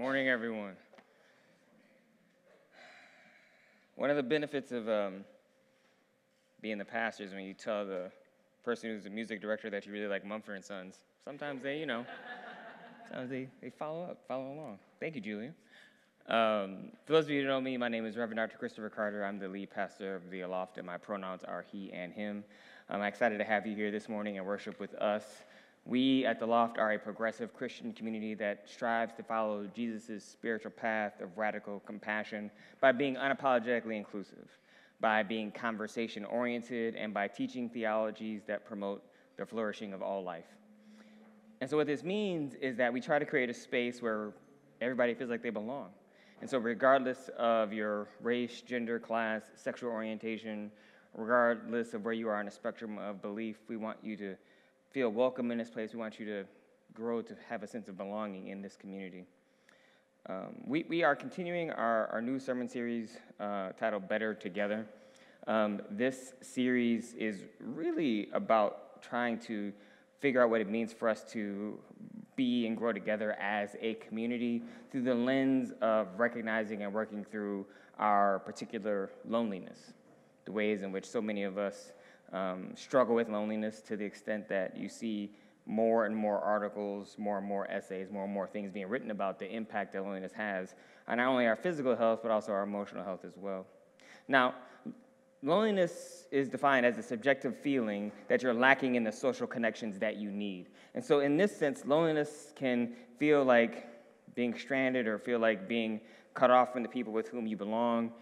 Morning, everyone. One of the benefits of um, being the pastor is when you tell the person who's the music director that you really like Mumford and Sons. Sometimes they, you know, sometimes they, they follow up, follow along. Thank you, Julia. Um, for those of you who know me, my name is Reverend Dr. Christopher Carter. I'm the lead pastor of the Loft, and my pronouns are he and him. I'm excited to have you here this morning and worship with us. We at the Loft are a progressive Christian community that strives to follow Jesus' spiritual path of radical compassion by being unapologetically inclusive, by being conversation oriented, and by teaching theologies that promote the flourishing of all life. And so, what this means is that we try to create a space where everybody feels like they belong. And so, regardless of your race, gender, class, sexual orientation, regardless of where you are on the spectrum of belief, we want you to feel welcome in this place. We want you to grow to have a sense of belonging in this community. Um, we, we are continuing our, our new sermon series uh, titled Better Together. Um, this series is really about trying to figure out what it means for us to be and grow together as a community through the lens of recognizing and working through our particular loneliness, the ways in which so many of us um, struggle with loneliness to the extent that you see more and more articles, more and more essays, more and more things being written about the impact that loneliness has on not only our physical health, but also our emotional health as well. Now, loneliness is defined as a subjective feeling that you're lacking in the social connections that you need. And so, in this sense, loneliness can feel like being stranded or feel like being cut off from the people with whom you belong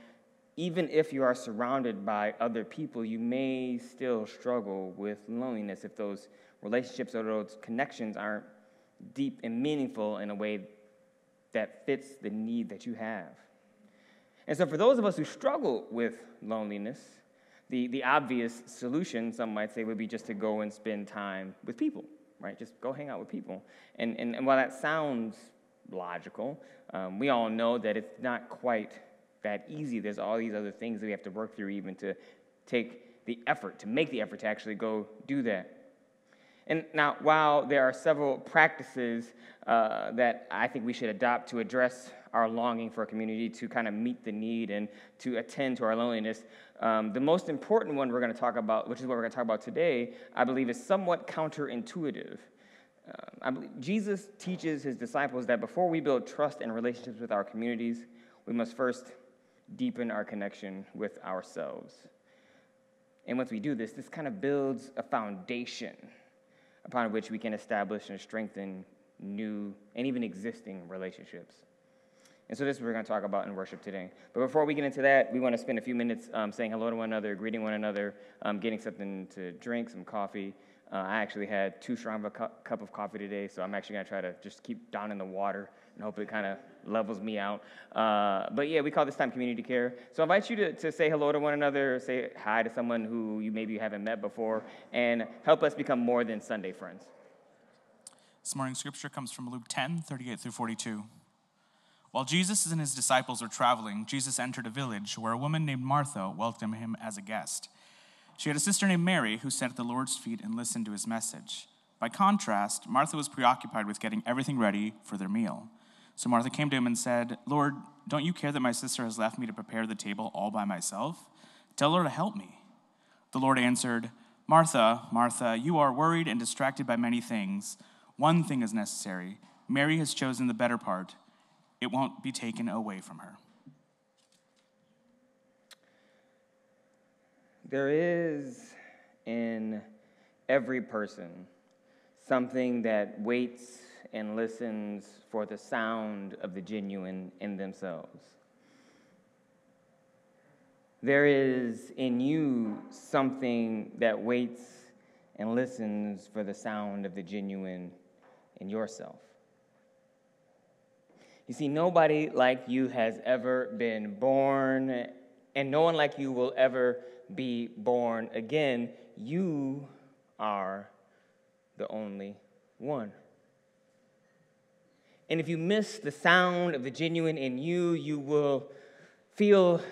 even if you are surrounded by other people, you may still struggle with loneliness if those relationships or those connections aren't deep and meaningful in a way that fits the need that you have. And so, for those of us who struggle with loneliness, the, the obvious solution, some might say, would be just to go and spend time with people, right? Just go hang out with people. And, and, and while that sounds logical, um, we all know that it's not quite that easy. There's all these other things that we have to work through even to take the effort, to make the effort to actually go do that. And now, while there are several practices uh, that I think we should adopt to address our longing for a community, to kind of meet the need and to attend to our loneliness, um, the most important one we're going to talk about, which is what we're going to talk about today, I believe is somewhat counterintuitive. Uh, I believe Jesus teaches his disciples that before we build trust and relationships with our communities, we must first deepen our connection with ourselves. And once we do this, this kind of builds a foundation upon which we can establish and strengthen new and even existing relationships. And so, this is what we're going to talk about in worship today. But before we get into that, we want to spend a few minutes um, saying hello to one another, greeting one another, um, getting something to drink, some coffee. Uh, I actually had too strong of a cu- cup of coffee today, so I'm actually going to try to just keep down in the water and hope it kind of levels me out. Uh, but yeah, we call this time community care. So I invite you to, to say hello to one another, say hi to someone who you maybe haven't met before, and help us become more than Sunday friends. This morning's scripture comes from Luke 10, 38 through 42. While Jesus and his disciples were traveling, Jesus entered a village where a woman named Martha welcomed him as a guest. She had a sister named Mary who sat at the Lord's feet and listened to his message. By contrast, Martha was preoccupied with getting everything ready for their meal. So Martha came to him and said, Lord, don't you care that my sister has left me to prepare the table all by myself? Tell her to help me. The Lord answered, Martha, Martha, you are worried and distracted by many things. One thing is necessary. Mary has chosen the better part, it won't be taken away from her. There is in every person something that waits and listens for the sound of the genuine in themselves. There is in you something that waits and listens for the sound of the genuine in yourself. You see, nobody like you has ever been born, and no one like you will ever be born again. You are the only one. And if you miss the sound of the genuine in you, you will feel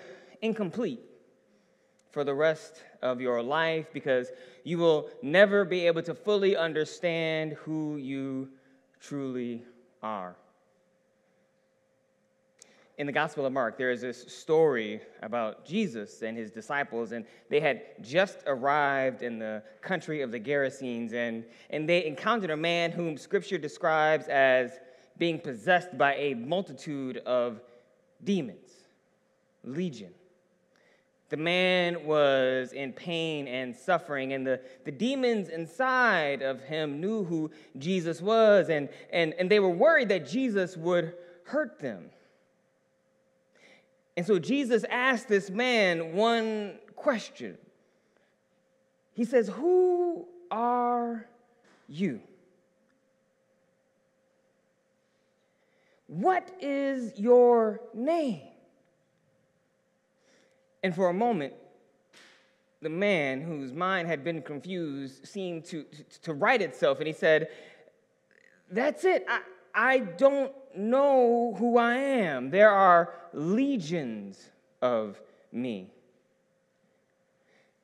incomplete for the rest of your life because you will never be able to fully understand who you truly are. in the Gospel of Mark, there is this story about Jesus and his disciples, and they had just arrived in the country of the Gerasenes, and, and they encountered a man whom Scripture describes as being possessed by a multitude of demons, legion. The man was in pain and suffering, and the, the demons inside of him knew who Jesus was, and, and, and they were worried that Jesus would hurt them. And so Jesus asked this man one question. He says, Who are you? What is your name? And for a moment, the man whose mind had been confused seemed to, to, to right itself, and he said, That's it. I, I don't know who I am. There are legions of me.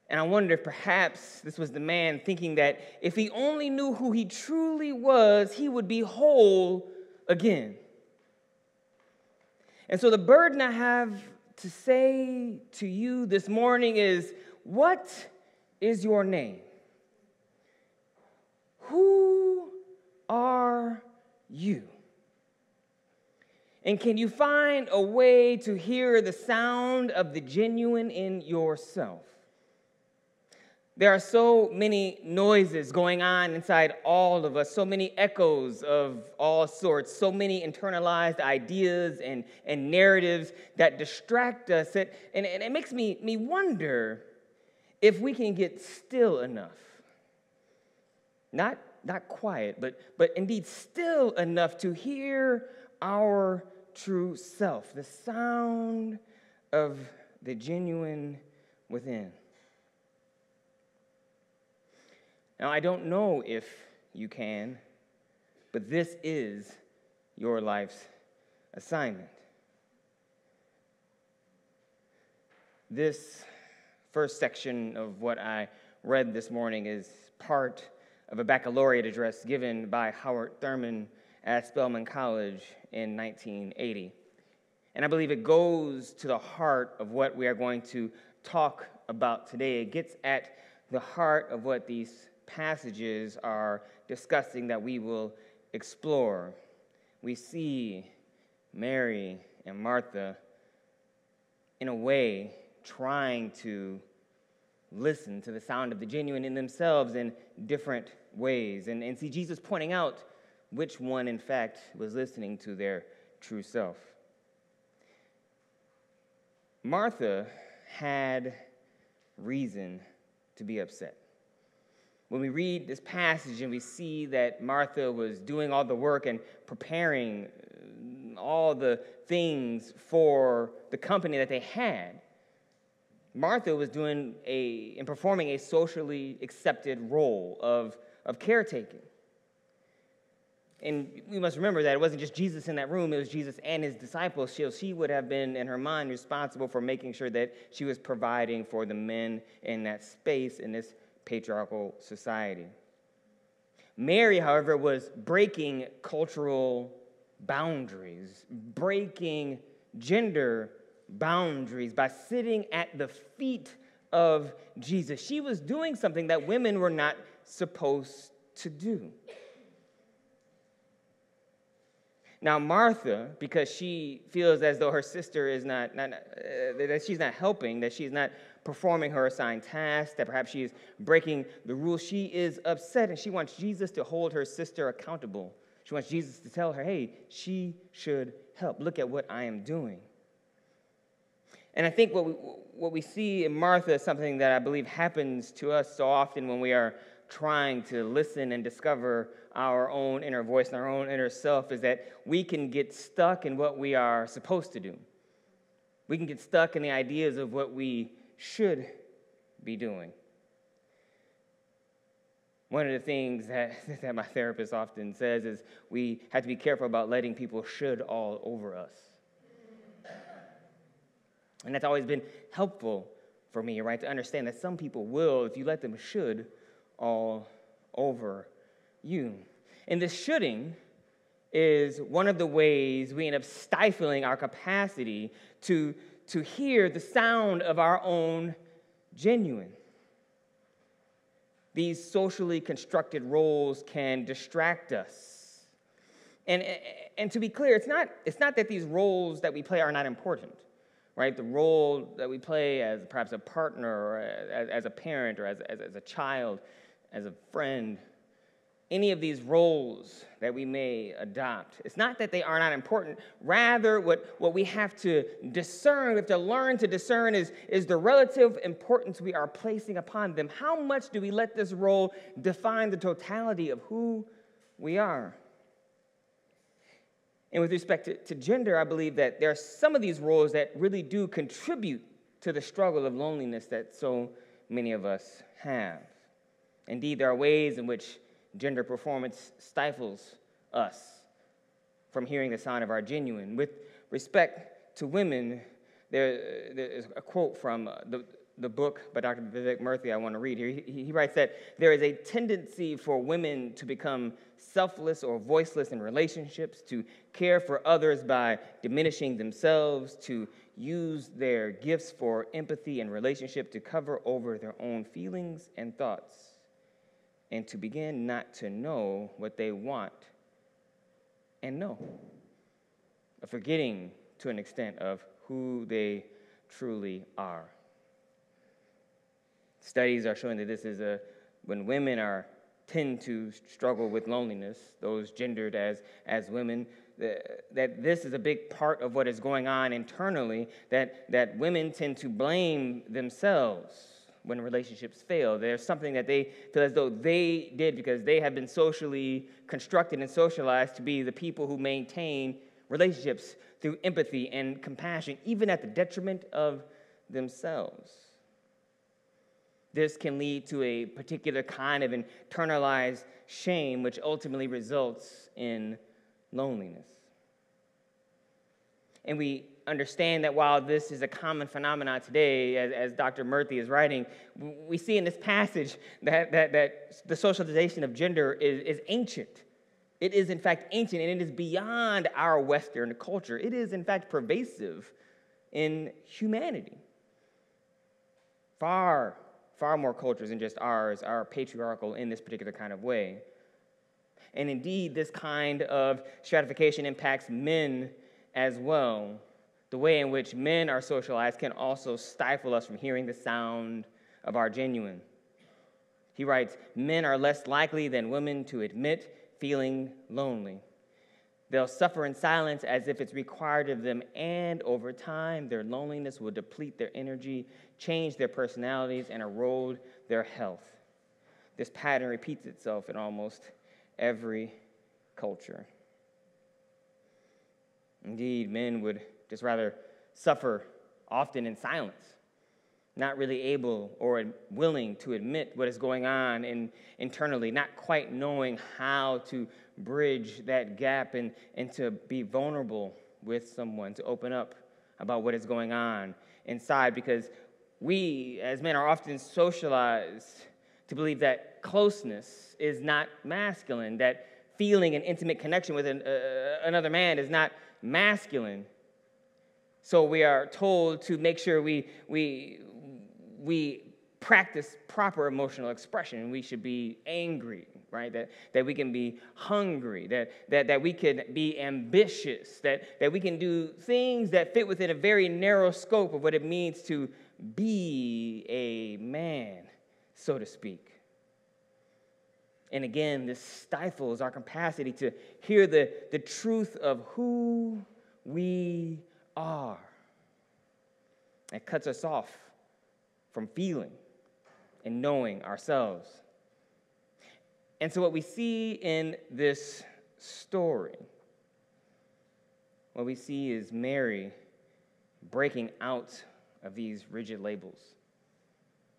And I wonder if perhaps this was the man thinking that if he only knew who he truly was, he would be whole again. And so, the burden I have to say to you this morning is what is your name? Who are you? And can you find a way to hear the sound of the genuine in yourself? There are so many noises going on inside all of us, so many echoes of all sorts, so many internalized ideas and, and narratives that distract us. and, and it makes me, me wonder if we can get still enough. Not, not quiet, but, but indeed still enough to hear our true self, the sound of the genuine within. Now, I don't know if you can, but this is your life's assignment. This first section of what I read this morning is part of a baccalaureate address given by Howard Thurman at Spelman College in 1980. And I believe it goes to the heart of what we are going to talk about today. It gets at the heart of what these passages are discussing that we will explore. We see Mary and Martha, in a way, trying to listen to the sound of the genuine in themselves in different ways. And, and see Jesus pointing out which one, in fact, was listening to their true self. Martha had reason to be upset. When we read this passage and we see that Martha was doing all the work and preparing uh, all the things for the company that they had, Martha was doing a and performing a socially accepted role of, of caretaking. And we must remember that it wasn't just Jesus in that room, it was Jesus and his disciples. So she would have been, in her mind, responsible for making sure that she was providing for the men in that space in this patriarchal society. Mary, however, was breaking cultural boundaries, breaking gender boundaries by sitting at the feet of Jesus. She was doing something that women were not supposed to do. Now, Martha, because she feels as though her sister is not, not uh, that she's not helping, that she's not performing her assigned task, that perhaps she is breaking the rules, she is upset and she wants Jesus to hold her sister accountable. She wants Jesus to tell her, hey, she should help. Look at what I am doing. And I think what we, what we see in Martha is something that I believe happens to us so often when we are trying to listen and discover our own inner voice and our own inner self is that we can get stuck in what we are supposed to do. We can get stuck in the ideas of what we should be doing. One of the things that, that my therapist often says is we have to be careful about letting people should all over us. And that's always been helpful for me, right? To understand that some people will, if you let them should all over you. And this shoulding is one of the ways we end up stifling our capacity to, to hear the sound of our own genuine. These socially constructed roles can distract us. And, and to be clear, it's not, it's not that these roles that we play are not important, right? The role that we play as perhaps a partner or as, as a parent or as, as, as a child, as a friend, any of these roles that we may adopt. It's not that they are not important. Rather, what, what we have to discern, we have to learn to discern is, is the relative importance we are placing upon them. How much do we let this role define the totality of who we are? And with respect to, to gender, I believe that there are some of these roles that really do contribute to the struggle of loneliness that so many of us have. Indeed, there are ways in which gender performance stifles us from hearing the sound of our genuine. With respect to women, there, there is a quote from uh, the, the book by Dr. Vivek Murthy I want to read here. He, he writes that there is a tendency for women to become selfless or voiceless in relationships, to care for others by diminishing themselves, to use their gifts for empathy and relationship to cover over their own feelings and thoughts and to begin not to know what they want and know, forgetting to an extent of who they truly are. Studies are showing that this is a when women are tend to struggle with loneliness, those gendered as as women, that this is a big part of what is going on internally. That that women tend to blame themselves when relationships fail. There's something that they feel as though they did because they have been socially constructed and socialized to be the people who maintain relationships through empathy and compassion, even at the detriment of themselves. This can lead to a particular kind of internalized shame, which ultimately results in loneliness. And we understand that while this is a common phenomenon today, as, as Dr. Murthy is writing, we see in this passage that, that, that the socialization of gender is, is ancient. It is, in fact, ancient and it is beyond our Western culture. It is, in fact, pervasive in humanity. Far, far more cultures than just ours are patriarchal in this particular kind of way. And indeed, this kind of stratification impacts men as well the way in which men are socialized can also stifle us from hearing the sound of our genuine. He writes Men are less likely than women to admit feeling lonely. They'll suffer in silence as if it's required of them, and over time, their loneliness will deplete their energy, change their personalities, and erode their health. This pattern repeats itself in almost every culture. Indeed, men would just rather suffer often in silence, not really able or willing to admit what is going on in, internally, not quite knowing how to bridge that gap and, and to be vulnerable with someone, to open up about what is going on inside, because we as men are often socialized to believe that closeness is not masculine, that feeling an intimate connection with an, uh, another man is not masculine. So we are told to make sure we, we, we practice proper emotional expression. We should be angry, right? That, that we can be hungry, that, that, that we can be ambitious, that, that we can do things that fit within a very narrow scope of what it means to be a man, so to speak. And again, this stifles our capacity to hear the, the truth of who we are. It cuts us off from feeling and knowing ourselves. And so, what we see in this story, what we see is Mary breaking out of these rigid labels.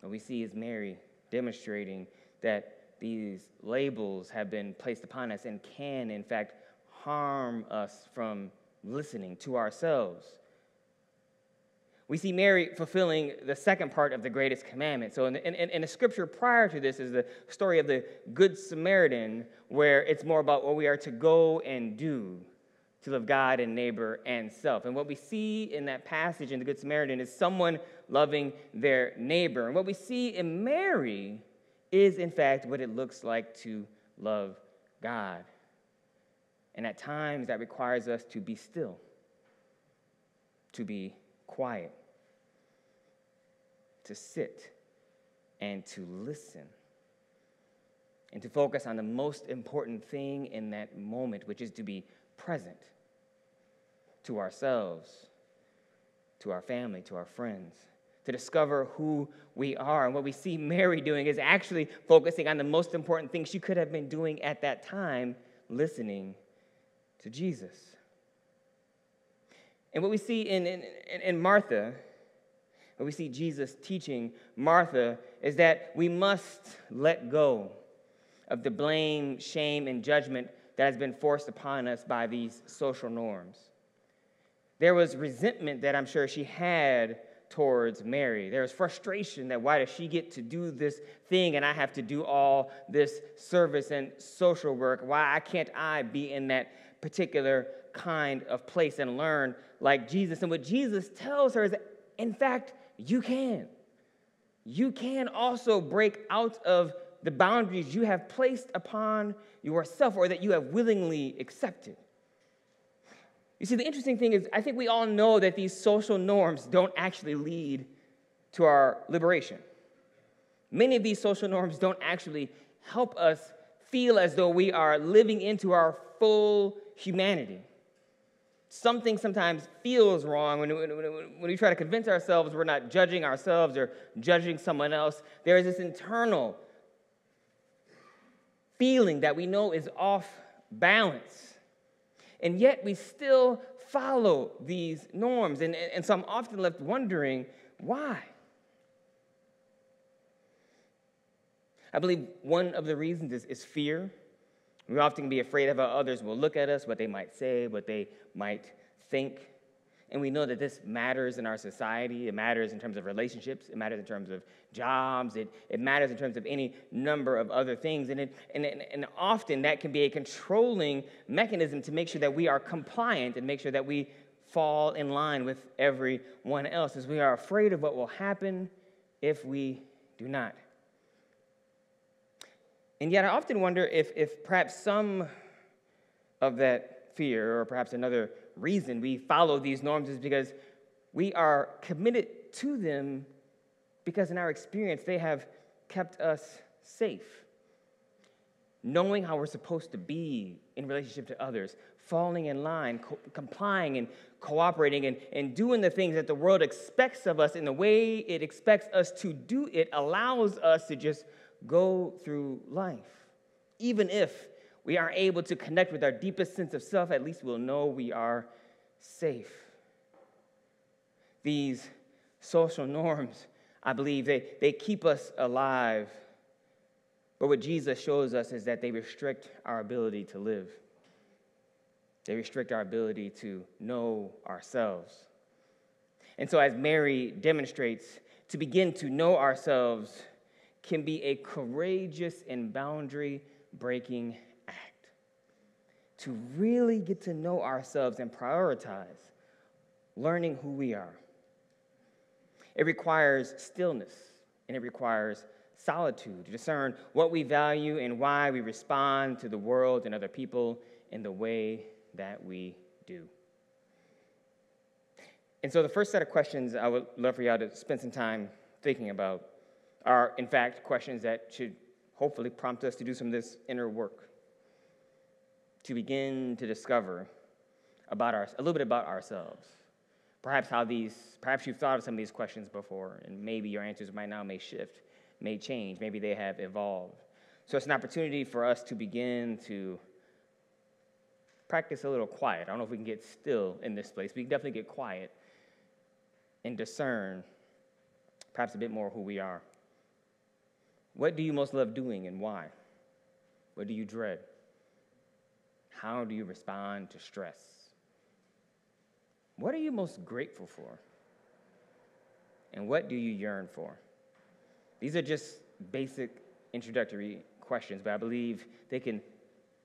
What we see is Mary demonstrating that these labels have been placed upon us and can, in fact, harm us from listening to ourselves. We see Mary fulfilling the second part of the greatest commandment. So, in the, in, in the scripture prior to this is the story of the Good Samaritan, where it's more about what we are to go and do to love God and neighbor and self. And what we see in that passage in the Good Samaritan is someone loving their neighbor. And what we see in Mary is, in fact, what it looks like to love God. And at times that requires us to be still, to be quiet, to sit, and to listen, and to focus on the most important thing in that moment, which is to be present to ourselves, to our family, to our friends, to discover who we are. And what we see Mary doing is actually focusing on the most important thing she could have been doing at that time listening to Jesus. And what we see in, in, in Martha, what we see Jesus teaching Martha, is that we must let go of the blame, shame, and judgment that has been forced upon us by these social norms. There was resentment that I'm sure she had towards Mary. There was frustration that why does she get to do this thing and I have to do all this service and social work? Why can't I be in that particular kind of place and learn like Jesus? And what Jesus tells her is in fact, you can. You can also break out of the boundaries you have placed upon yourself or that you have willingly accepted. You see, the interesting thing is, I think we all know that these social norms don't actually lead to our liberation. Many of these social norms don't actually help us feel as though we are living into our full humanity. Something sometimes feels wrong when, when, when, we try to convince ourselves we're not judging ourselves or judging someone else. There is this internal feeling that we know is off balance. And yet we still follow these norms. And, and so I'm often left wondering why? I believe one of the reasons is, is fear. We often be afraid of how others will look at us, what they might say, what they might think. And we know that this matters in our society. It matters in terms of relationships. It matters in terms of jobs. It, it matters in terms of any number of other things. And, it, and, and often that can be a controlling mechanism to make sure that we are compliant and make sure that we fall in line with everyone else, as we are afraid of what will happen if we do not. And yet, I often wonder if, if perhaps some of that fear, or perhaps another reason we follow these norms is because we are committed to them because, in our experience, they have kept us safe. Knowing how we're supposed to be in relationship to others, falling in line, co- complying and cooperating, and, and doing the things that the world expects of us in the way it expects us to do it allows us to just go through life. Even if we aren't able to connect with our deepest sense of self, at least we'll know we are safe. These social norms, I believe, they, they keep us alive. But what Jesus shows us is that they restrict our ability to live. They restrict our ability to know ourselves. And so, as Mary demonstrates, to begin to know ourselves can be a courageous and boundary breaking act. to really get to know ourselves and prioritize learning who we are. It requires stillness and it requires solitude to discern what we value and why we respond to the world and other people in the way that we do. And so, the first set of questions I would love for y'all to spend some time thinking about are, in fact, questions that should hopefully prompt us to do some of this inner work to begin to discover about our, a little bit about ourselves. Perhaps how these, perhaps you've thought of some of these questions before, and maybe your answers right now may shift, may change, maybe they have evolved. So it's an opportunity for us to begin to practice a little quiet. I don't know if we can get still in this place. We can definitely get quiet and discern perhaps a bit more who we are. What do you most love doing and why? What do you dread? How do you respond to stress? What are you most grateful for? And what do you yearn for? These are just basic introductory questions, but I believe they can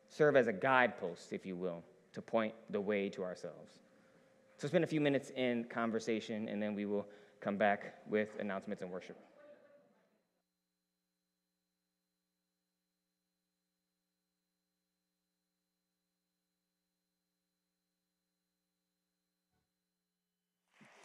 serve as a guidepost, if you will, to point the way to ourselves. So spend a few minutes in conversation, and then we will come back with announcements and worship.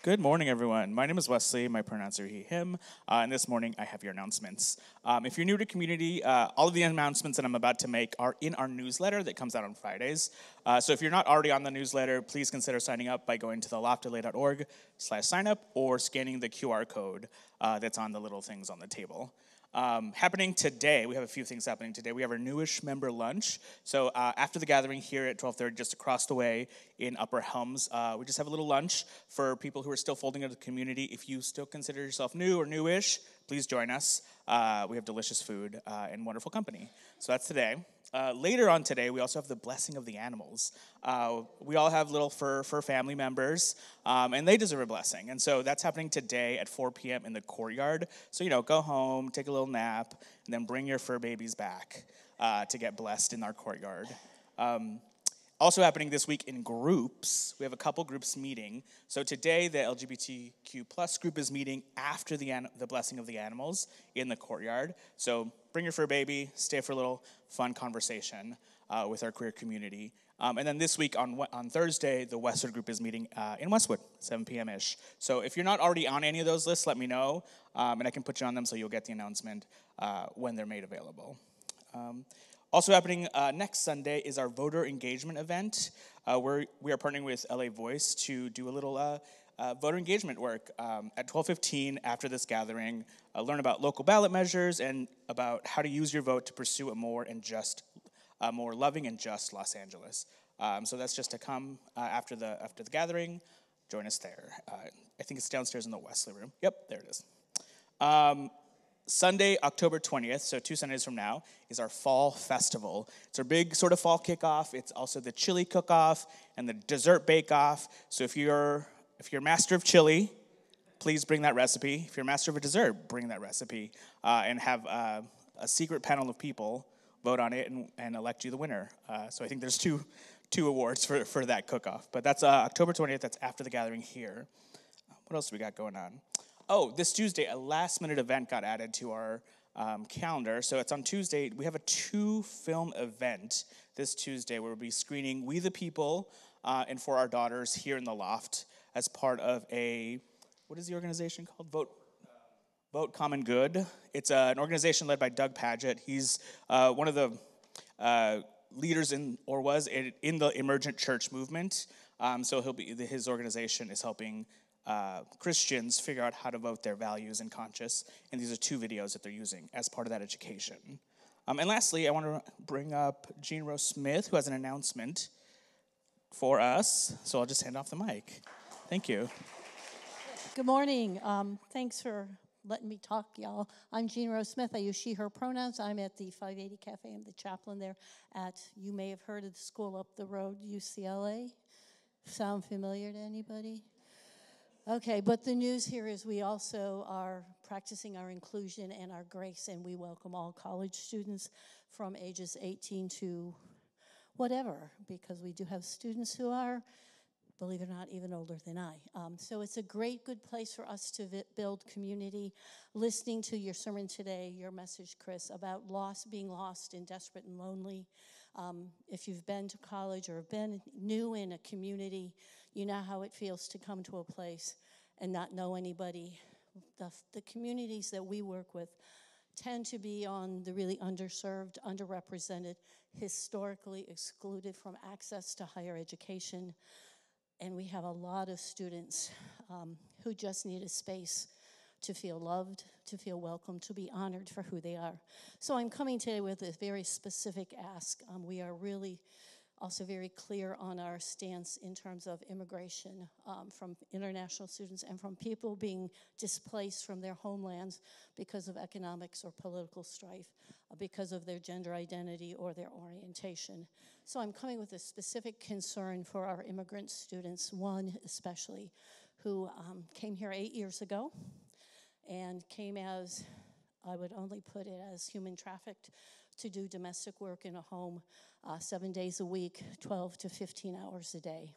Good morning, everyone. My name is Wesley. My pronouns are he, him. Uh, and this morning, I have your announcements. Um, if you're new to community, uh, all of the announcements that I'm about to make are in our newsletter that comes out on Fridays. Uh, so if you're not already on the newsletter, please consider signing up by going to theloftoflay.org slash sign up or scanning the QR code uh, that's on the little things on the table. Um, happening today, we have a few things happening today. We have our newish member lunch. So uh, after the gathering here at 12:30, just across the way in Upper Helms, uh, we just have a little lunch for people who are still folding into the community. If you still consider yourself new or newish, please join us. Uh, we have delicious food uh, and wonderful company. So that's today. Uh, later on today, we also have the blessing of the animals. Uh, we all have little fur, fur family members, um, and they deserve a blessing. And so that's happening today at 4 p.m. in the courtyard. So, you know, go home, take a little nap, and then bring your fur babies back uh, to get blessed in our courtyard. Um, also happening this week in groups, we have a couple groups meeting. So today, the LGBTQ plus group is meeting after the, the blessing of the animals in the courtyard. So bring your fur baby, stay for a little fun conversation uh, with our queer community. Um, and then this week on, on Thursday, the Westwood group is meeting uh, in Westwood, 7 p.m. ish. So if you're not already on any of those lists, let me know, um, and I can put you on them so you'll get the announcement uh, when they're made available. Um, also happening uh, next Sunday is our voter engagement event. Uh, where we are partnering with LA Voice to do a little uh, uh, voter engagement work um, at 12:15 after this gathering. Uh, learn about local ballot measures and about how to use your vote to pursue a more and just, a more loving and just Los Angeles. Um, so that's just to come uh, after the after the gathering. Join us there. I think it's downstairs in the Wesley room. Yep, there it is. Um, Sunday, October 20th, so two Sundays from now, is our fall festival. It's our big sort of fall kickoff. It's also the chili cook-off and the dessert bake-off. So if you're if you're master of chili, please bring that recipe. If you're master of a dessert, bring that recipe uh, and have uh, a secret panel of people vote on it and, and elect you the winner. Uh, so I think there's two two awards for, for that cook-off. But that's uh, October 20th. That's after the gathering here. What else do we got going on? Oh, this Tuesday, a last minute event got added to our um, calendar. So it's on Tuesday. We have a two film event this Tuesday where we'll be screening We the People uh, and For Our Daughters here in the loft as part of a, what is the organization called? Vote. Vote Common Good. It's uh, an organization led by Doug Pagitt. He's uh, one of the uh, leaders in, or was in the emergent church movement. Um, so he'll be his organization is helping uh, Christians figure out how to vote their values and conscience. And these are two videos that they're using as part of that education. Um, and lastly, I want to bring up Jean Rose Smith, who has an announcement for us. So I'll just hand off the mic. Thank you. Good morning. Um, thanks for letting me talk, y'all. I'm Jean Rose Smith. I use she, her pronouns. I'm at the 580 Cafe. I'm the chaplain there at, you may have heard of the school up the road, UCLA. Sound familiar to anybody? Okay, but the news here is we also are practicing our inclusion and our grace, and we welcome all college students from ages 18 to whatever, because we do have students who are, believe it or not, even older than I. Um, so it's a great, good place for us to vi- build community. Listening to your sermon today, your message, Chris, about loss, being lost and desperate and lonely. Um, if you've been to college or been new in a community, you know how it feels to come to a place and not know anybody. The, the communities that we work with tend to be on the really underserved, underrepresented, historically excluded from access to higher education. And we have a lot of students um, who just need a space to feel loved, to feel welcome, to be honored for who they are. So I'm coming today with a very specific ask. Um, we are really also very clear on our stance in terms of immigration um, from international students and from people being displaced from their homelands because of economics or political strife, uh, because of their gender identity or their orientation. So I'm coming with a specific concern for our immigrant students, one especially, who um, came here eight years ago and came as, I would only put it as human trafficked to do domestic work in a home uh, seven days a week, 12 to 15 hours a day,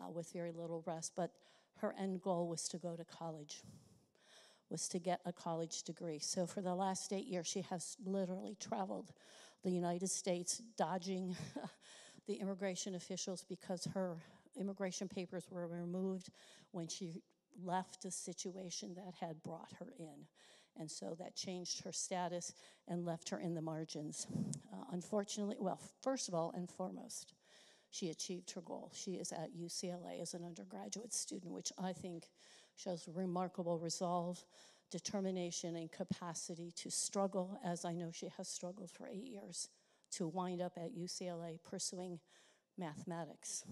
uh, with very little rest. But her end goal was to go to college, was to get a college degree. So for the last eight years, she has literally traveled the United States, dodging the immigration officials because her immigration papers were removed when she left a situation that had brought her in. And so that changed her status and left her in the margins. Uh, unfortunately, well, first of all and foremost, she achieved her goal. She is at UCLA as an undergraduate student, which I think shows remarkable resolve, determination, and capacity to struggle, as I know she has struggled for eight years, to wind up at UCLA pursuing mathematics.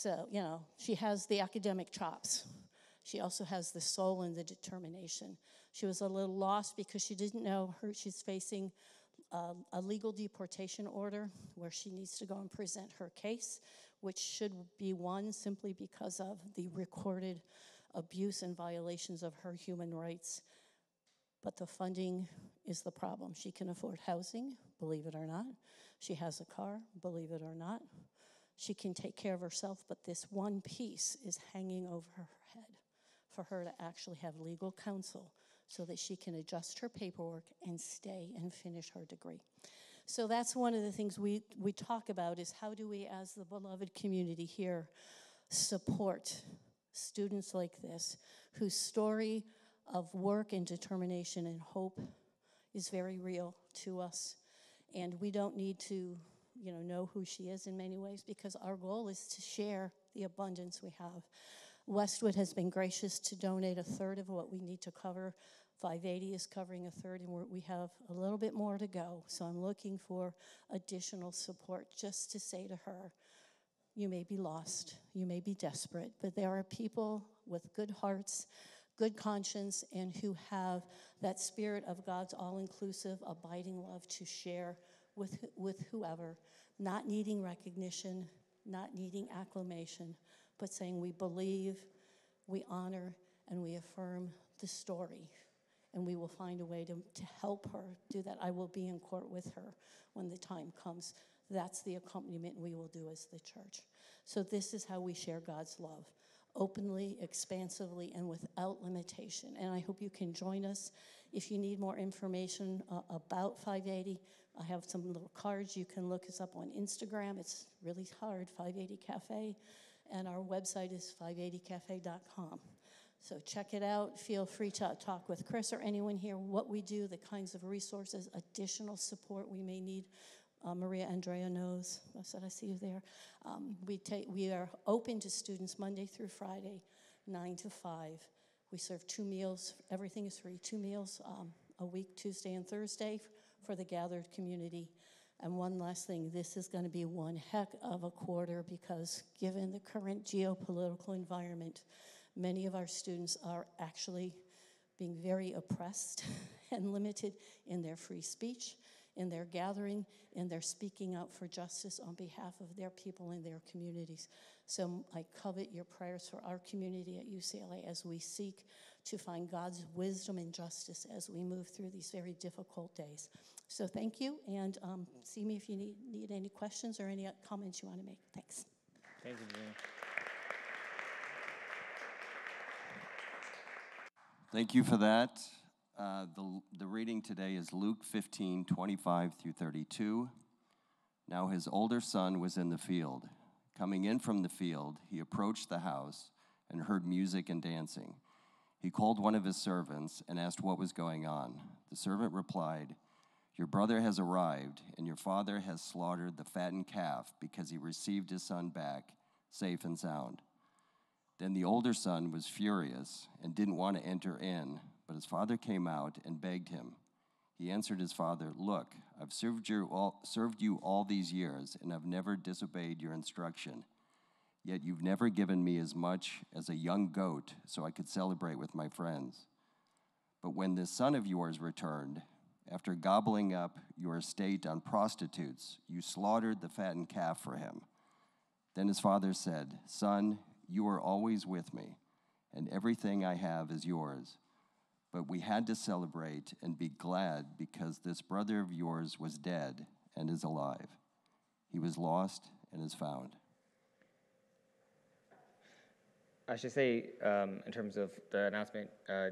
So, you know, she has the academic chops. She also has the soul and the determination. She was a little lost because she didn't know her, she's facing a, a legal deportation order where she needs to go and present her case, which should be won simply because of the recorded abuse and violations of her human rights. But the funding is the problem. She can afford housing, believe it or not. She has a car, believe it or not. She can take care of herself, but this one piece is hanging over her head for her to actually have legal counsel so that she can adjust her paperwork and stay and finish her degree. So that's one of the things we, we talk about is how do we, as the beloved community here, support students like this whose story of work and determination and hope is very real to us. And we don't need to you know, know who she is in many ways because our goal is to share the abundance we have. Westwood has been gracious to donate a third of what we need to cover. 580 is covering a third, and we have a little bit more to go. So I'm looking for additional support just to say to her, you may be lost, you may be desperate, but there are people with good hearts, good conscience, and who have that spirit of God's all inclusive, abiding love to share with, with whoever, not needing recognition, not needing acclamation, but saying we believe, we honor, and we affirm the story. And we will find a way to, to help her do that. I will be in court with her when the time comes. That's the accompaniment we will do as the church. So, this is how we share God's love openly, expansively, and without limitation. And I hope you can join us. If you need more information uh, about 580, I have some little cards. You can look us up on Instagram. It's really hard, 580 Cafe. And our website is 580cafe.com. So check it out. Feel free to talk with Chris or anyone here what we do, the kinds of resources, additional support we may need. Uh, Maria Andrea knows. I said I see you there. Um, we take we are open to students Monday through Friday, nine to five. We serve two meals. Everything is free. Two meals um, a week, Tuesday and Thursday, for the gathered community. And one last thing this is going to be one heck of a quarter because, given the current geopolitical environment, many of our students are actually being very oppressed and limited in their free speech, in their gathering, in their speaking out for justice on behalf of their people and their communities. So I covet your prayers for our community at UCLA as we seek to find God's wisdom and justice as we move through these very difficult days. So thank you, and um, see me if you need, need any questions or any comments you want to make. Thanks. Thank you, Virginia. Thank you for that. Uh, the, the reading today is Luke 15, 25 through 32. Now his older son was in the field. Coming in from the field, he approached the house and heard music and dancing. He called one of his servants and asked what was going on. The servant replied, your brother has arrived, and your father has slaughtered the fattened calf because he received his son back safe and sound. Then the older son was furious and didn't want to enter in, but his father came out and begged him. He answered his father, Look, I've served you all, served you all these years, and I've never disobeyed your instruction. Yet you've never given me as much as a young goat so I could celebrate with my friends. But when this son of yours returned, after gobbling up your estate on prostitutes, you slaughtered the fattened calf for him. Then his father said, Son, you are always with me, and everything I have is yours. But we had to celebrate and be glad because this brother of yours was dead and is alive. He was lost and is found. I should say, um, in terms of the announcement uh,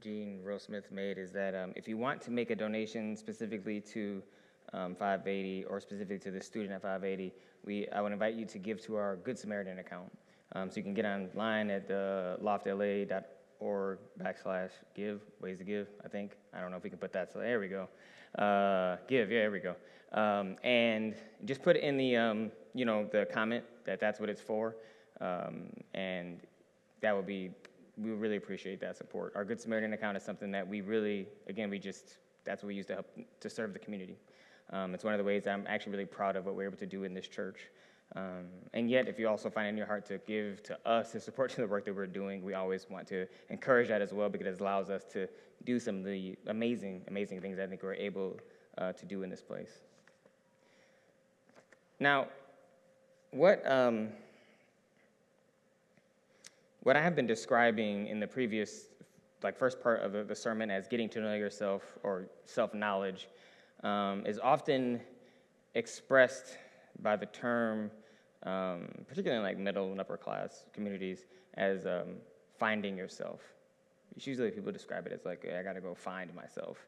Gene Rose Smith made, is that um, if you want to make a donation specifically to um, 580 or specifically to the student at 580, we, I would invite you to give to our Good Samaritan account. Um, so you can get online at the loftla.org backslash give, ways to give, I think. I don't know if we can put that, so there we go. Uh, give, yeah, there we go. Um, and just put in the, um, you know, the comment that that's what it's for. Um, and that would be, we would really appreciate that support. Our Good Samaritan account is something that we really, again, we just, that's what we use to help to serve the community. Um, it's one of the ways I'm actually really proud of what we're able to do in this church. Um, and yet, if you also find in your heart to give to us and support to the work that we're doing, we always want to encourage that as well because it allows us to do some of the amazing, amazing things I think we're able uh, to do in this place. Now, what um, what I have been describing in the previous, like first part of the, sermon as getting to know yourself or self knowledge, um, is often expressed by the term, um, particularly in like middle and upper class communities, as um, finding yourself. Usually people describe it as like, I gotta go find myself.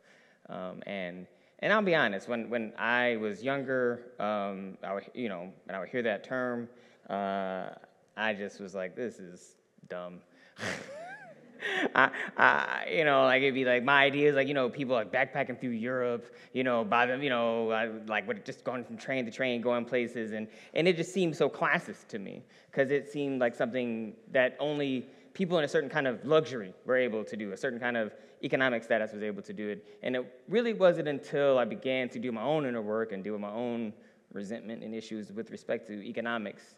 Um, and and I'll be honest, when, when I was younger, um, I would, you know, and I would hear that term, uh, I just was like, this is dumb. I, I, you know, like it'd be like my ideas, like you know, people like backpacking through Europe, you know, by them, you know, uh, like just going from train to train, going places, and and it just seemed so classist to me because it seemed like something that only people in a certain kind of luxury were able to do, a certain kind of economic status was able to do it, and it really wasn't until I began to do my own inner work and deal with my own resentment and issues with respect to economics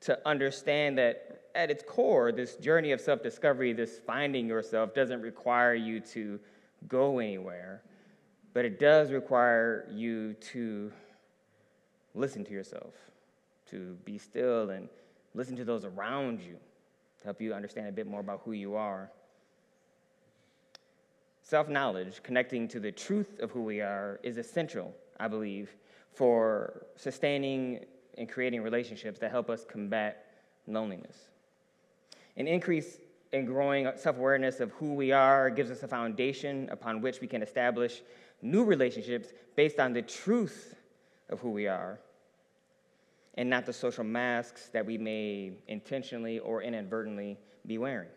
to understand that at its core, this journey of self discovery, this finding yourself, doesn't require you to go anywhere, but it does require you to listen to yourself, to be still and listen to those around you to help you understand a bit more about who you are. Self knowledge, connecting to the truth of who we are, is essential, I believe, for sustaining and creating relationships that help us combat loneliness. An increase in growing self awareness of who we are gives us a foundation upon which we can establish new relationships based on the truth of who we are and not the social masks that we may intentionally or inadvertently be wearing.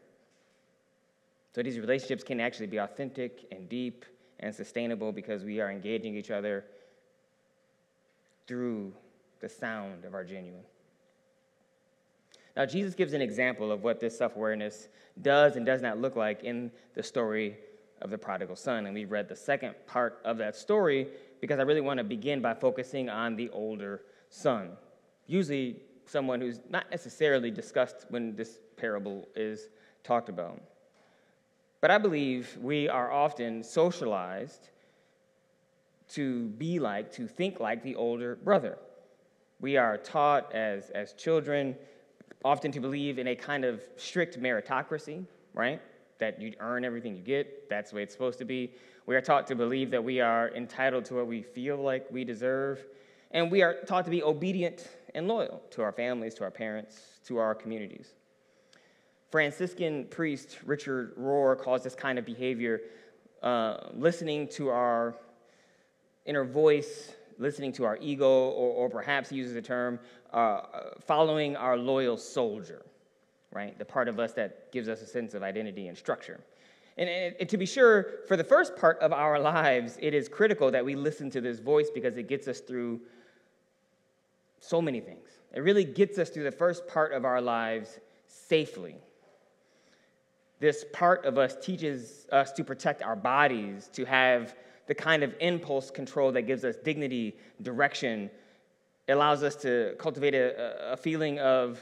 So these relationships can actually be authentic and deep and sustainable because we are engaging each other through the sound of our genuine. Now, Jesus gives an example of what this self awareness does and does not look like in the story of the prodigal son. And we read the second part of that story because I really want to begin by focusing on the older son. Usually, someone who's not necessarily discussed when this parable is talked about. But I believe we are often socialized to be like, to think like the older brother. We are taught as, as children often to believe in a kind of strict meritocracy, right? That you earn everything you get, that's the way it's supposed to be. We are taught to believe that we are entitled to what we feel like we deserve. And we are taught to be obedient and loyal to our families, to our parents, to our communities. Franciscan priest Richard Rohr calls this kind of behavior uh, listening to our inner voice listening to our ego, or, or perhaps uses the term uh, following our loyal soldier, right? The part of us that gives us a sense of identity and structure. And, and, and, to be sure, for the first part of our lives, it is critical that we listen to this voice because it gets us through so many things. It really gets us through the first part of our lives safely. This part of us teaches us to protect our bodies, to have the kind of impulse control that gives us dignity, direction. It allows us to cultivate a, a feeling of,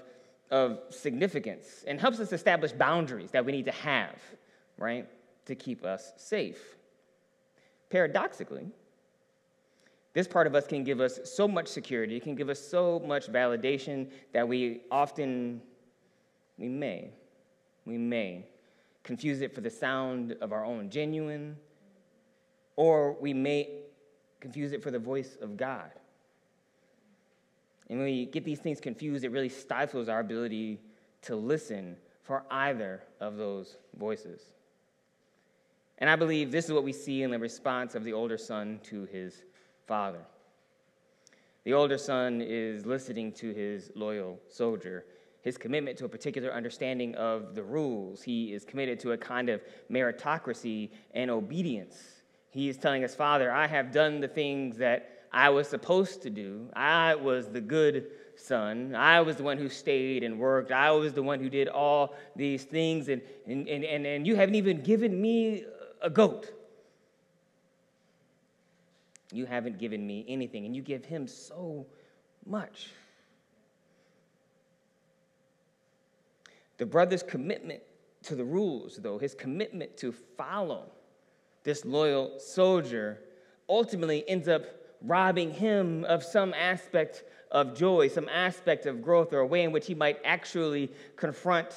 of significance and helps us establish boundaries that we need to have, right, to keep us safe. Paradoxically, this part of us can give us so much security, it can give us so much validation that we often, we may we may confuse it for the sound of our own genuine, or we may confuse it for the voice of God. And when we get these things confused, it really stifles our ability to listen for either of those voices. And I believe this is what we see in the response of the older son to his father. The older son is listening to his loyal soldier, his commitment to a particular understanding of the rules. He is committed to a kind of meritocracy and obedience. He is telling his father, I have done the things that I was supposed to do. I was the good son. I was the one who stayed and worked. I was the one who did all these things, and, and, and, and, you haven't even given me a goat. You haven't given me anything, and you give him so much. The brother's commitment to the rules, though, his commitment to follow this loyal soldier, ultimately ends up robbing him of some aspect of joy, some aspect of growth, or a way in which he might actually confront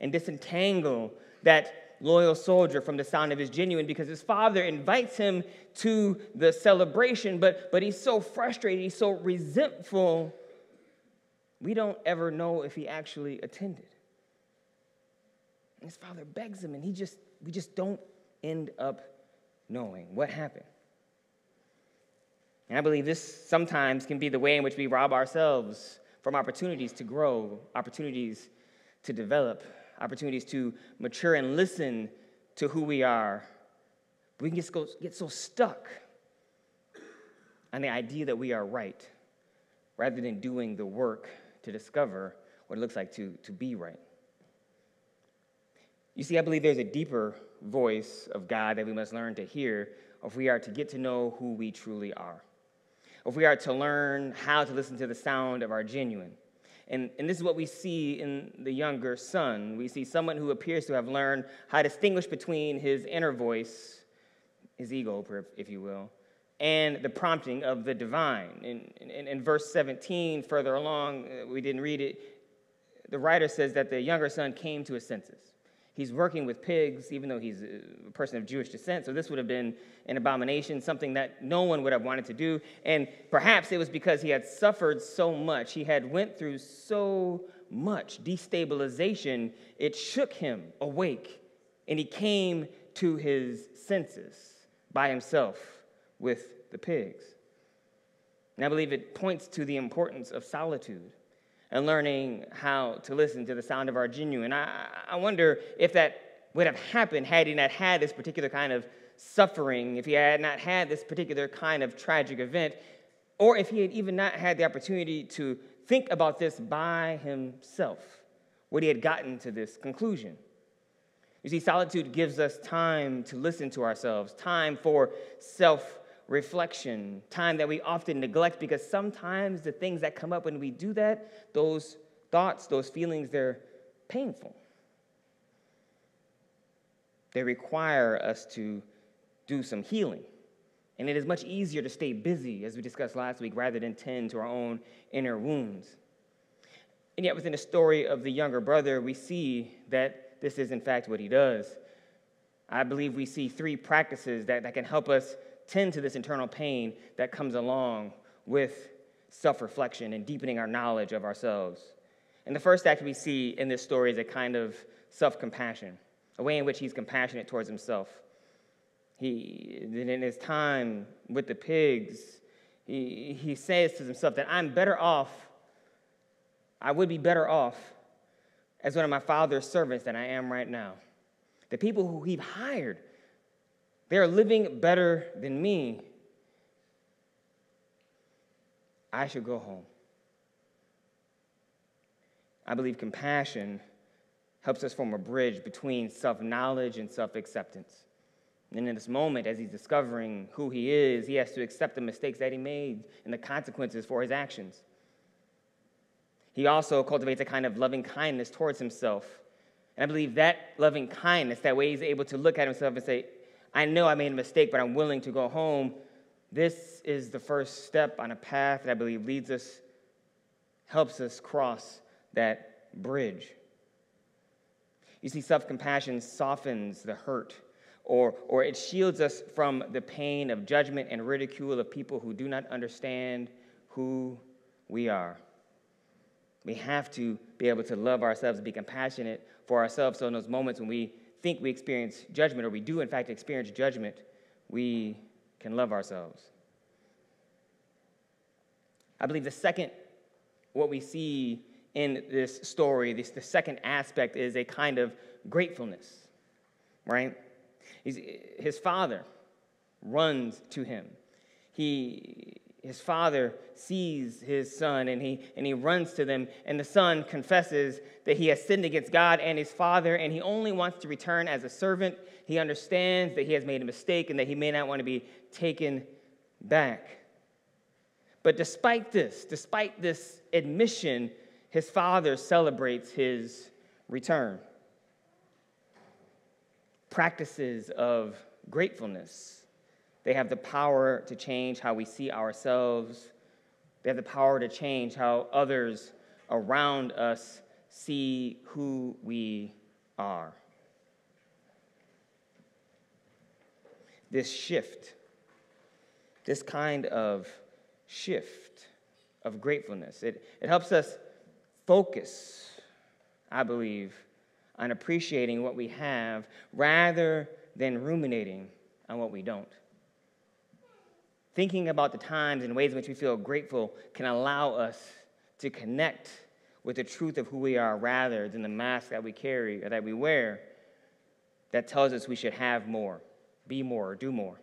and disentangle that loyal soldier from the sound of his genuine because his father invites him to the celebration, but, but he's so frustrated, he's so resentful, we don't ever know if he actually attended. And his father begs him, and he just, we just don't end up knowing what happened. And I believe this sometimes can be the way in which we rob ourselves from opportunities to grow, opportunities to develop, opportunities to mature and listen to who we are. we can just go, get so stuck on the idea that we are right rather than doing the work to discover what it looks like to, to be right. You see, I believe there's a deeper voice of God that we must learn to hear if we are to get to know who we truly are, if we are to learn how to listen to the sound of our genuine. And, and this is what we see in the younger son. We see someone who appears to have learned how to distinguish between his inner voice, his ego, if you will, and the prompting of the divine. In, in, in verse 17, further along, uh, we didn't read it, the writer says that the younger son came to his senses. He's working with pigs, even though he's a person of Jewish descent. So this would have been an abomination, something that no one would have wanted to do. And perhaps it was because he had suffered so much. He had went through so much destabilization. It shook him awake, and he came to his senses by himself with the pigs. And I believe it points to the importance of solitude and learning how to listen to the sound of our genuine. I, I wonder if that would have happened had he not had this particular kind of suffering, if he had not had this particular kind of tragic event, or if he had even not had the opportunity to think about this by himself, would he had gotten to this conclusion? You see, solitude gives us time to listen to ourselves, time for self reflection, time that we often neglect because sometimes the things that come up when we do that, those thoughts, those feelings, they're painful. They require us to do some healing. And it is much easier to stay busy, as we discussed last week, rather than tend to our own inner wounds. And yet, within the story of the younger brother, we see that this is, in fact, what he does. I believe we see three practices that, that can help us tend to this internal pain that comes along with self reflection and deepening our knowledge of ourselves. And the first act we see in this story is a kind of self compassion, a way in which he's compassionate towards himself. He, in his time with the pigs, he, he says to himself that I'm better off, I would be better off as one of my father's servants than I am right now. The people who he hired they are living better than me. I should go home. I believe compassion helps us form a bridge between self knowledge and self acceptance. And in this moment, as he's discovering who he is, he has to accept the mistakes that he made and the consequences for his actions. He also cultivates a kind of loving kindness towards himself. And I believe that loving kindness, that way he's able to look at himself and say, I know I made a mistake, but I'm willing to go home. This is the first step on a path that I believe leads us, helps us cross that bridge. You see, self compassion softens the hurt, or, or it shields us from the pain of judgment and ridicule of people who do not understand who we are. We have to be able to love ourselves, be compassionate for ourselves. So, in those moments when we think we experience judgment, or we do in fact experience judgment, we can love ourselves. I believe the second, what we see in this story, this, the second aspect is a kind of gratefulness, right? He's, his father runs to him. He, his father sees his son and he, and he runs to them, and the son confesses that he has sinned against God and his father, and he only wants to return as a servant. He understands that he has made a mistake and that he may not want to be taken back. But despite this, despite this admission, his father celebrates his return. Practices of gratefulness. They have the power to change how we see ourselves. They have the power to change how others around us see who we are. This shift, this kind of shift of gratefulness, it, it helps us focus, I believe, on appreciating what we have rather than ruminating on what we don't. Thinking about the times and ways in which we feel grateful can allow us to connect with the truth of who we are rather than the mask that we carry or that we wear that tells us we should have more, be more, or do more.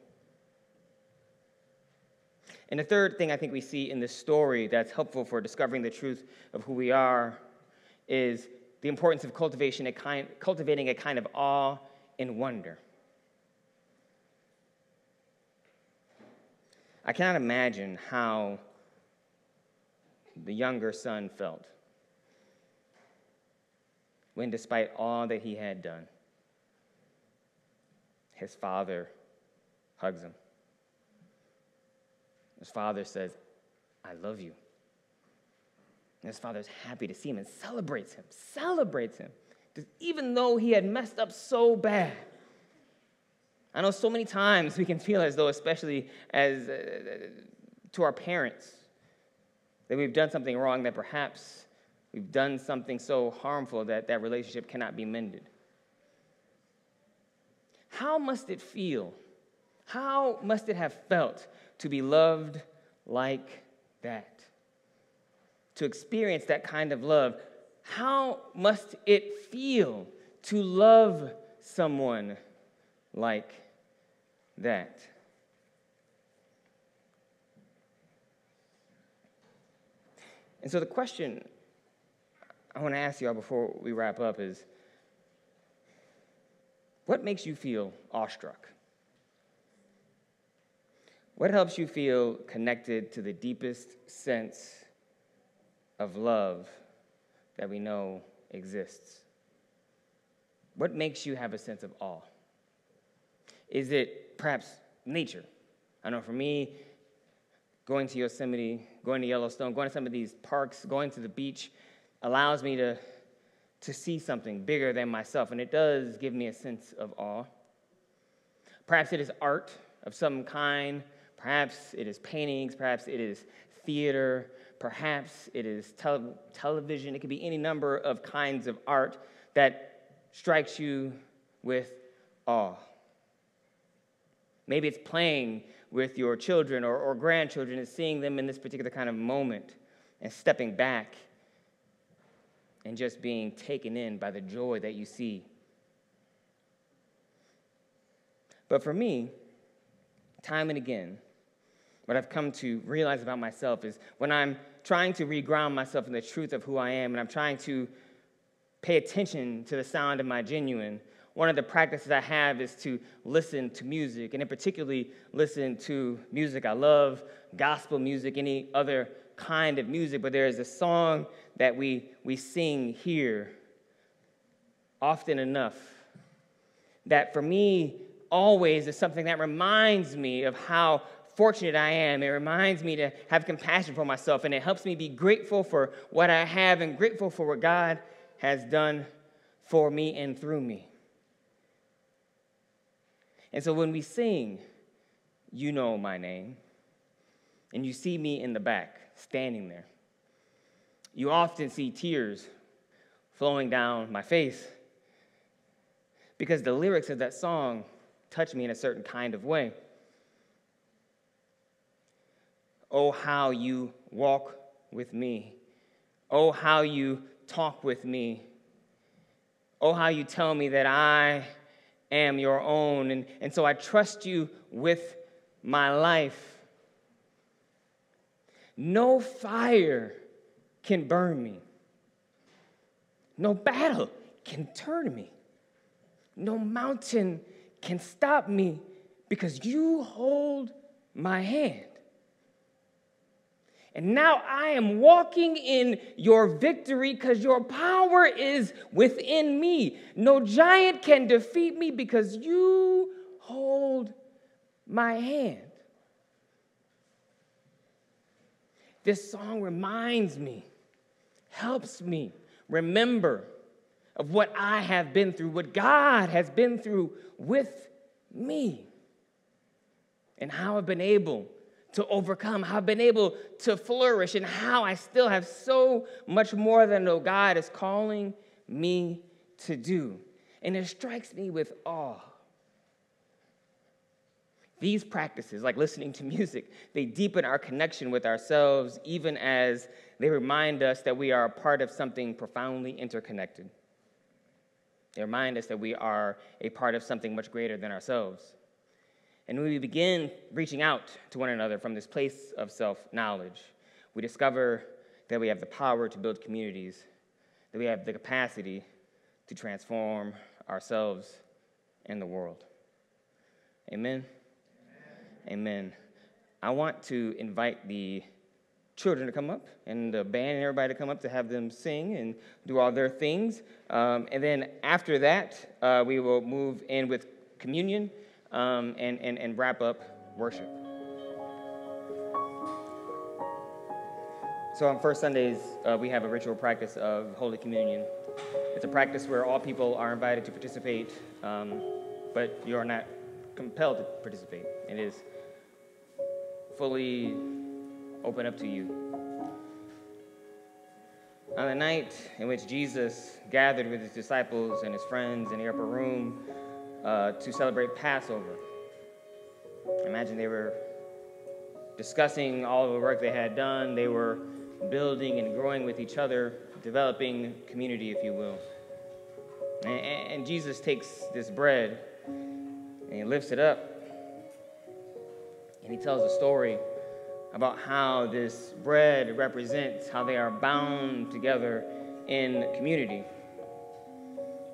And the third thing I think we see in this story that's helpful for discovering the truth of who we are is the importance of cultivation, a kind, cultivating a kind of awe and wonder. I cannot imagine how the younger son felt when, despite all that he had done, his father hugs him. His father says, I love you. And his father's happy to see him and celebrates him, celebrates him. Even though he had messed up so bad. I know so many times we can feel as though, especially as uh, to our parents, that we've done something wrong, that perhaps we've done something so harmful that that relationship cannot be mended. How must it feel? How must it have felt to be loved like that. To experience that kind of love. How must it feel to love someone like that? And so the question I want to ask y'all before we wrap up is what makes you feel awestruck? What helps you feel connected to the deepest sense of love that we know exists? What makes you have a sense of awe? Is it perhaps nature? I know for me, going to Yosemite, going to Yellowstone, going to some of these parks, going to the beach allows me to, to see something bigger than myself, and it does give me a sense of awe. Perhaps it is art of some kind Perhaps it is paintings, perhaps it is theater, perhaps it is tele- television. It could be any number of kinds of art that strikes you with awe. Maybe it's playing with your children or, or grandchildren and seeing them in this particular kind of moment and stepping back and just being taken in by the joy that you see. But for me, time and again, what I've come to realize about myself is when I'm trying to reground myself in the truth of who I am and I'm trying to pay attention to the sound of my genuine, one of the practices I have is to listen to music, and in particularly listen to music. I love gospel music, any other kind of music, but there is a song that we, we sing here often enough that for me always is something that reminds me of how fortunate I am. It reminds me to have compassion for myself, and it helps me be grateful for what I have and grateful for what God has done for me and through me. And so when we sing, You Know My Name, and you see me in the back standing there, you often see tears flowing down my face because the lyrics of that song touch me in a certain kind of way. Oh, how you walk with me. Oh, how you talk with me. Oh, how you tell me that I am your own. And, and so I trust you with my life. No fire can burn me, no battle can turn me, no mountain can stop me because you hold my hand. And now I am walking in your victory because your power is within me. No giant can defeat me because you hold my hand. This song reminds me, helps me remember of what I have been through, what God has been through with me, and how I've been able to overcome, how I've been able to flourish, and how I still have so much more than know God is calling me to do. And it strikes me with awe. These practices, like listening to music, they deepen our connection with ourselves, even as they remind us that we are a part of something profoundly interconnected. They remind us that we are a part of something much greater than ourselves. And when we begin reaching out to one another from this place of self knowledge, we discover that we have the power to build communities, that we have the capacity to transform ourselves and the world. Amen. Amen. Amen. I want to invite the children to come up and the band and everybody to come up to have them sing and do all their things. Um, and then after that, uh, we will move in with communion um, and, and, and wrap up worship. So on first Sundays, uh, we have a ritual practice of Holy Communion. It's a practice where all people are invited to participate, um, but you are not compelled to participate. It is fully open up to you. On the night in which Jesus gathered with his disciples and his friends in the upper room, uh, to celebrate Passover. Imagine they were discussing all the work they had done, they were building and growing with each other, developing community, if you will. And, and Jesus takes this bread and he lifts it up and he tells a story about how this bread represents how they are bound together in community.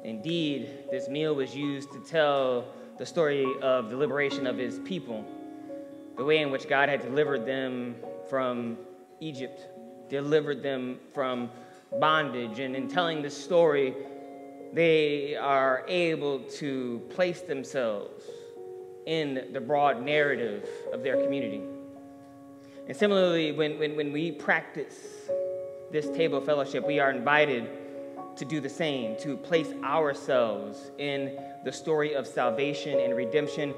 Indeed, this meal was used to tell the story of the liberation of his people, the way in which God had delivered them from Egypt, delivered them from bondage. And in telling this story, they are able to place themselves in the broad narrative of their community. And similarly, when, when, when we practice this table fellowship, we are invited to do the same, to place ourselves in the story of salvation and redemption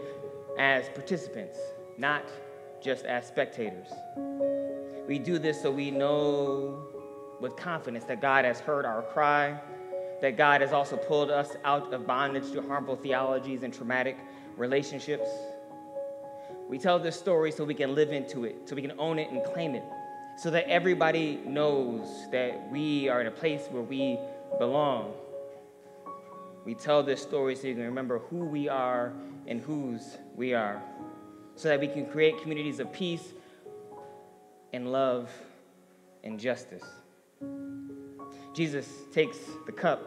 as participants, not just as spectators. We do this so we know with confidence that God has heard our cry, that God has also pulled us out of bondage to harmful theologies and traumatic relationships. We tell this story so we can live into it, so we can own it and claim it, so that everybody knows that we are in a place where we belong. We tell this story so you can remember who we are and whose we are, so that we can create communities of peace and love and justice. Jesus takes the cup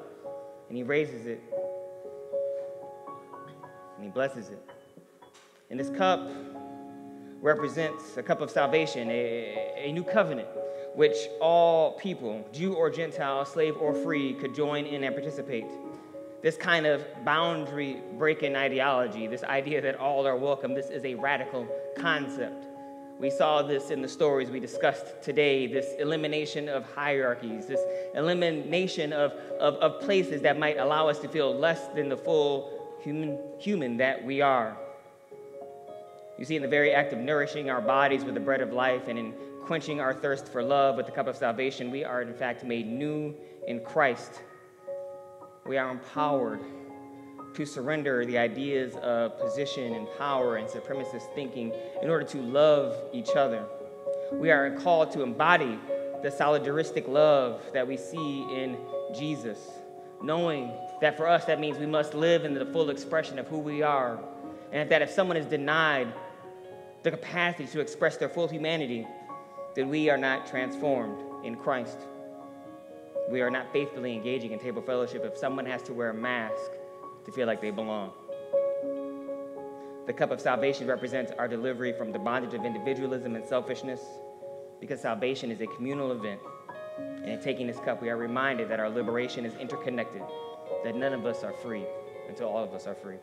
and he raises it and he blesses it. And this cup represents a cup of salvation, a, a new covenant which all people, Jew or Gentile, slave or free, could join in and participate. This kind of boundary breaking ideology, this idea that all are welcome, this is a radical concept. We saw this in the stories we discussed today this elimination of hierarchies, this elimination of, of, of places that might allow us to feel less than the full human, human that we are. You see, in the very act of nourishing our bodies with the bread of life and in quenching our thirst for love with the cup of salvation, we are in fact made new in Christ. We are empowered to surrender the ideas of position and power and supremacist thinking in order to love each other. We are called to embody the solidaristic love that we see in Jesus, knowing that for us that means we must live in the full expression of who we are, and that if someone is denied the capacity to express their full humanity, then we are not transformed in Christ. We are not faithfully engaging in table fellowship if someone has to wear a mask to feel like they belong. The cup of salvation represents our delivery from the bondage of individualism and selfishness because salvation is a communal event. And in taking this cup, we are reminded that our liberation is interconnected, that none of us are free until all of us are free.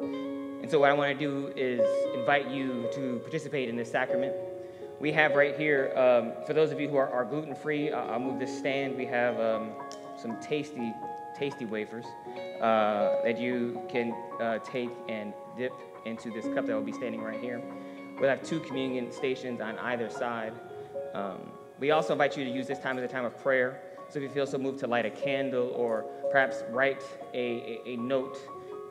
And so, what I want to do is invite you to participate in this sacrament. We have right here, um, for those of you who are, are gluten free, I'll, I'll, move this stand. We have um, some tasty, tasty wafers uh, that you can uh, take and dip into this cup that will be standing right here. We'll have two communion stations on either side. Um, we also invite you to use this time as a time of prayer. So if you feel so moved to light a candle or perhaps write a, a, a note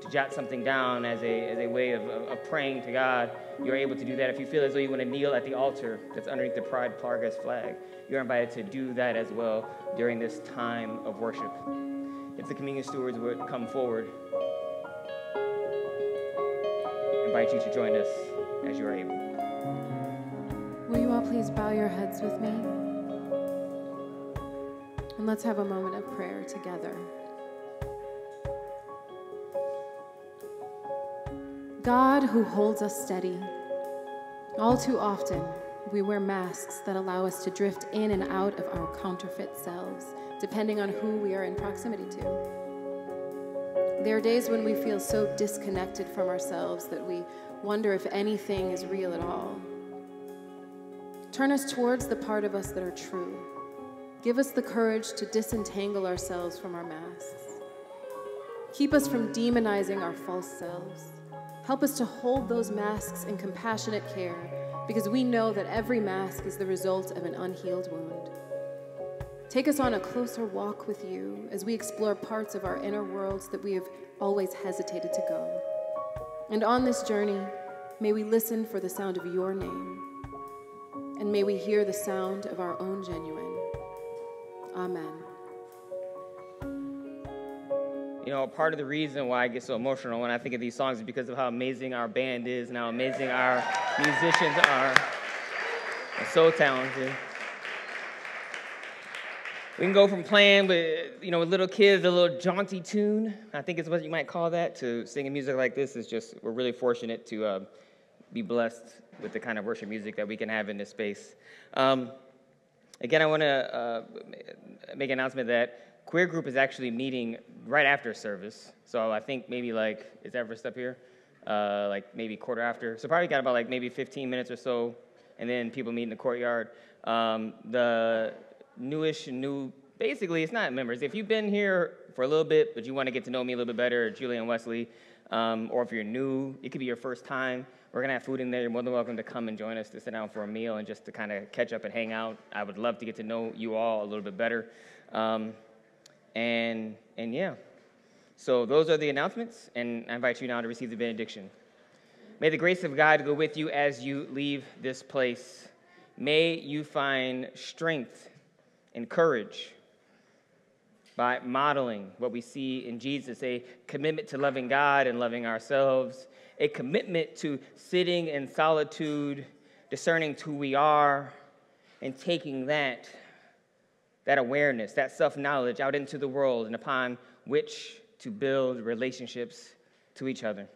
to jot something down as a, as a way of, of, praying to God, you're able to do that. If you feel as though you want to kneel at the altar that's underneath the Pride Progress flag, you're invited to do that as well during this time of worship. If the communion stewards would come forward, I invite you to join us as you are able. Will you all please bow your heads with me? And let's have a moment of prayer together. God who holds us steady. All too often, we wear masks that allow us to drift in and out of our counterfeit selves, depending on who we are in proximity to. There are days when we feel so disconnected from ourselves that we wonder if anything is real at all. Turn us towards the part of us that are true. Give us the courage to disentangle ourselves from our masks. Keep us from demonizing our false selves. Help us to hold those masks in compassionate care because we know that every mask is the result of an unhealed wound. Take us on a closer walk with you as we explore parts of our inner worlds that we have always hesitated to go. And on this journey, may we listen for the sound of your name, and may we hear the sound of our own genuine. Amen. You know, part of the reason why I get so emotional when I think of these songs is because of how amazing our band is and how amazing our musicians are. They're so talented. We can go from playing with, you know, with little kids, a little jaunty tune, I think is what you might call that, to singing music like this. Is just, we're really fortunate to uh, be blessed with the kind of worship music that we can have in this space. Um, again, I want to uh, make an announcement that Queer group is actually meeting right after service. So I think maybe like, is Everest up here? Uh, like maybe quarter after. So probably got about like maybe 15 minutes or so, and then people meet in the courtyard. Um, the newish, new, basically, it's not members. If you've been here for a little bit, but you want to get to know me a little bit better, Julie and Wesley, um, or if you're new, it could be your first time. We're gonna have food in there. You're more than welcome to come and join us to sit down for a meal and just to kind of catch up and hang out. I would love to get to know you all a little bit better. Um, and, and yeah. So those are the announcements, and I invite you now to receive the benediction. May the grace of God go with you as you leave this place. May you find strength and courage by modeling what we see in Jesus a commitment to loving God and loving ourselves, a commitment to sitting in solitude, discerning who we are, and taking that that awareness, that self knowledge out into the world and upon which to build relationships to each other.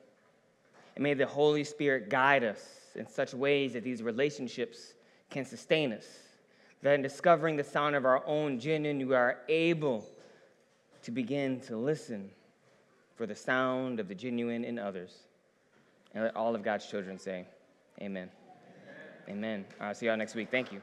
And may the Holy Spirit guide us in such ways that these relationships can sustain us. That in discovering the sound of our own genuine, we are able to begin to listen for the sound of the genuine in others. And let all of God's children say, Amen. Amen. All right, see y'all next week. Thank you.